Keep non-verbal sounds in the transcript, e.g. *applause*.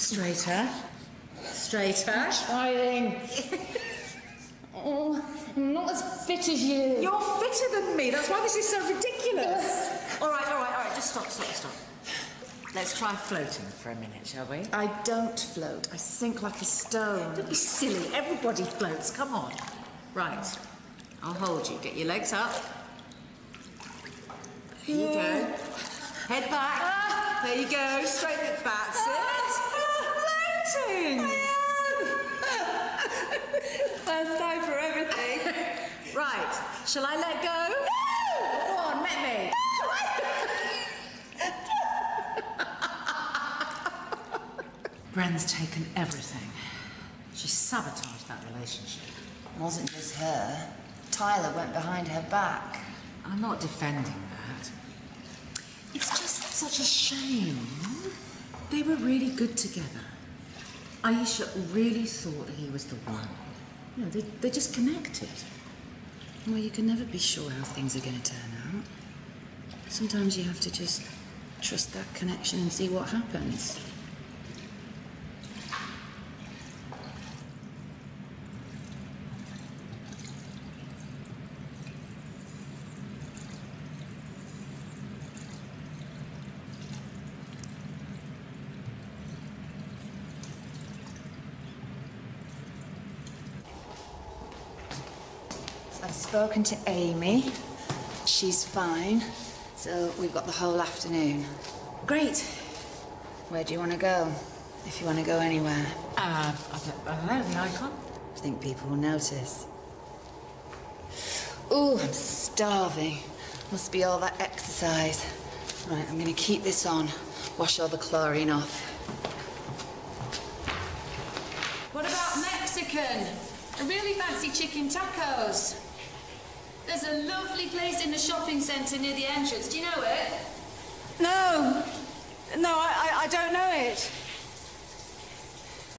Straighter. Straighter. I Trying. *laughs* oh, I'm not as fit as you. You're fitter than me. That's why this is so ridiculous. all right, all right, all right. Just stop, stop, stop. Let's try floating for a minute, shall we? I don't float. I sink like a stone. Don't be silly. Everybody floats. Come on. Right. I'll hold you. Get your legs up. There you go. Head back. Ah. There you go. Straighten Straight at It. Floating. *laughs* First time for everything. *laughs* Right. Shall I let go? Go on, let me. *laughs* Bren's taken everything. She sabotaged that relationship. It wasn't just her. Tyler went behind her back. I'm not defending that. It's just such a shame. They were really good together. Aisha really thought he was the one. You know, they, they just connected. Well, you can never be sure how things are going to turn out. Sometimes you have to just trust that connection and see what happens. I've spoken to Amy. She's fine. So we've got the whole afternoon. Great. Where do you want to go? If you want to go anywhere. Uh, I don't, I don't know, the icon? I think people will notice. Ooh, I'm starving. Must be all that exercise. Right, I'm gonna keep this on. Wash all the chlorine off. What about Mexican? I really fancy chicken tacos. There's a lovely place in the shopping centre near the entrance. Do you know it? No.